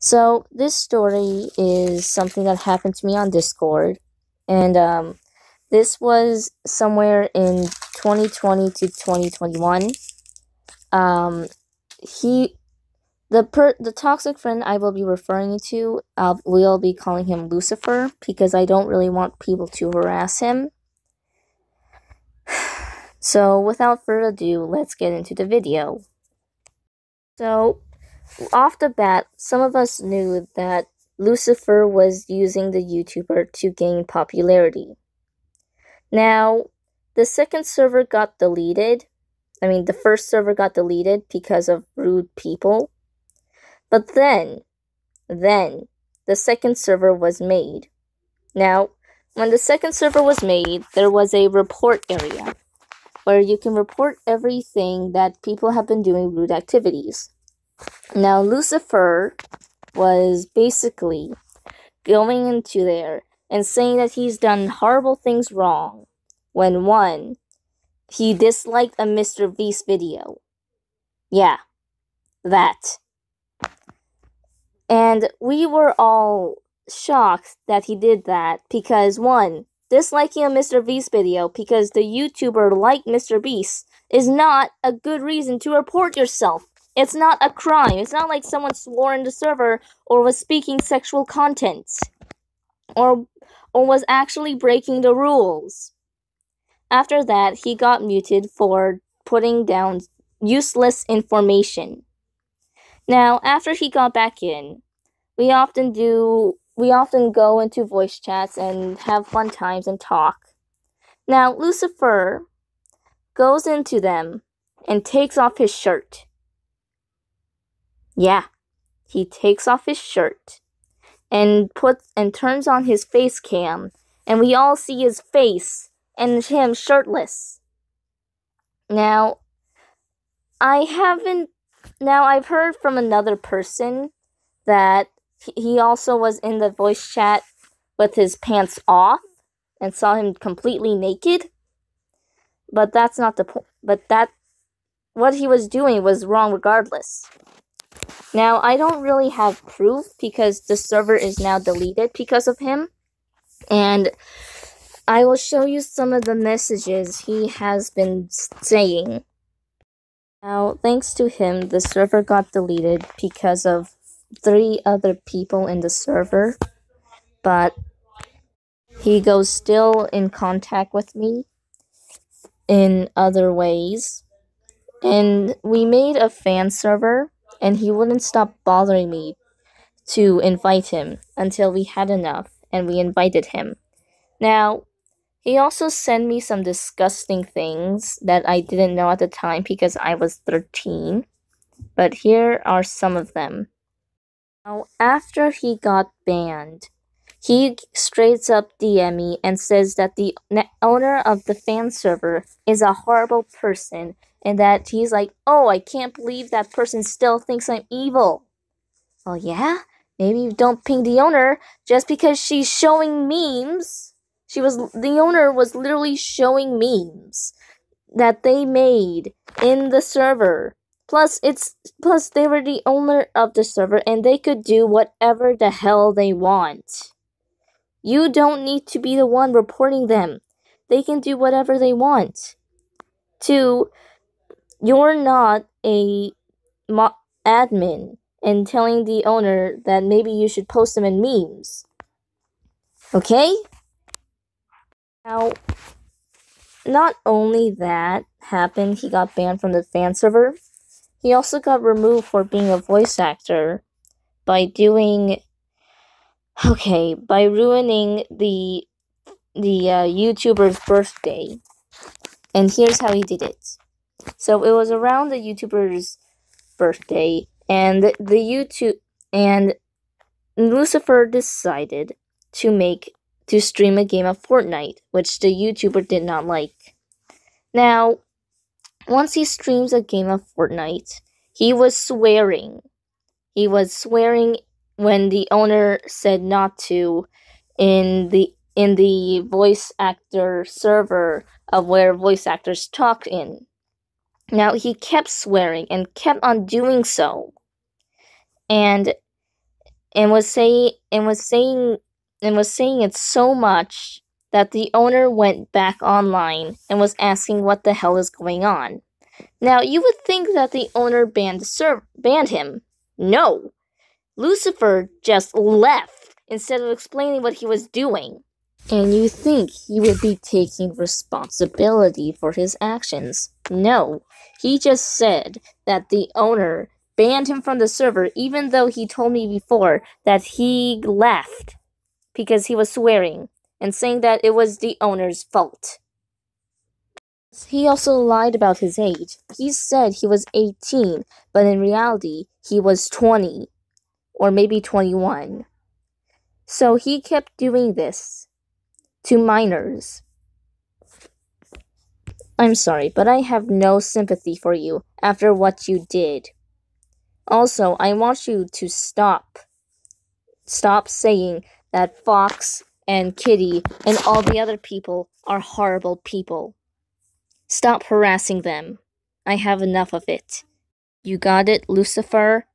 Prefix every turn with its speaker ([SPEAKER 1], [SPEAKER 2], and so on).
[SPEAKER 1] So this story is something that happened to me on Discord, and um, this was somewhere in 2020 to 2021. Um, he, the per the toxic friend I will be referring to, uh, we'll be calling him Lucifer because I don't really want people to harass him. So without further ado, let's get into the video. So off the bat, some of us knew that Lucifer was using the YouTuber to gain popularity. Now, the second server got deleted. I mean, the first server got deleted because of rude people. But then, then, the second server was made. Now, when the second server was made, there was a report area where you can report everything that people have been doing rude activities. Now, Lucifer was basically going into there and saying that he's done horrible things wrong when one, he disliked a Mr. Beast video. Yeah, that. And we were all shocked that he did that because one, disliking a Mr. Beast video because the YouTuber liked Mr. Beast is not a good reason to report yourself. It's not a crime. It's not like someone swore in the server or was speaking sexual content or or was actually breaking the rules. After that, he got muted for putting down useless information. Now, after he got back in, we often do we often go into voice chats and have fun times and talk. Now, Lucifer goes into them and takes off his shirt. Yeah, he takes off his shirt and puts and turns on his face cam, and we all see his face and him shirtless. Now, I haven't. Now, I've heard from another person that he also was in the voice chat with his pants off and saw him completely naked. But that's not the point. But that what he was doing was wrong regardless. Now, I don't really have proof because the server is now deleted because of him. And I will show you some of the messages he has been saying. Now, thanks to him, the server got deleted because of three other people in the server, but he goes still in contact with me in other ways. And we made a fan server, and he wouldn't stop bothering me to invite him until we had enough and we invited him. Now, he also sent me some disgusting things that I didn't know at the time because I was 13. But here are some of them. Now, after he got banned, he straight up DM me and says that the owner of the fan server is a horrible person and that he's like, oh, I can't believe that person still thinks I'm evil. Well, yeah, maybe you don't ping the owner just because she's showing memes. She was, the owner was literally showing memes that they made in the server Plus, it's plus they were the owner of the server and they could do whatever the hell they want. You don't need to be the one reporting them. They can do whatever they want. Two, you're not a mo- admin and telling the owner that maybe you should post them in memes. Okay? Now, not only that happened, he got banned from the fan server. He also got removed for being a voice actor by doing okay, by ruining the the uh, YouTuber's birthday. And here's how he did it. So it was around the YouTuber's birthday and the, YouTube and Lucifer decided to make to stream a game of Fortnite, which the YouTuber did not like. Now, once he streams a game of Fortnite, he was swearing. He was swearing when the owner said not to in the in the voice actor server of where voice actors talk in. Now he kept swearing and kept on doing so. And and was saying and was saying and was saying it so much that the owner went back online and was asking what the hell is going on. Now you would think that the owner banned serv- banned him. No. Lucifer just left instead of explaining what he was doing. And you think he would be taking responsibility for his actions. No. He just said that the owner banned him from the server even though he told me before that he left because he was swearing and saying that it was the owner's fault. He also lied about his age. He said he was 18, but in reality, he was 20 or maybe 21. So he kept doing this to minors. I'm sorry, but I have no sympathy for you after what you did. Also, I want you to stop. Stop saying that Fox and Kitty and all the other people are horrible people. Stop harassing them. I have enough of it. You got it, Lucifer?